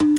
you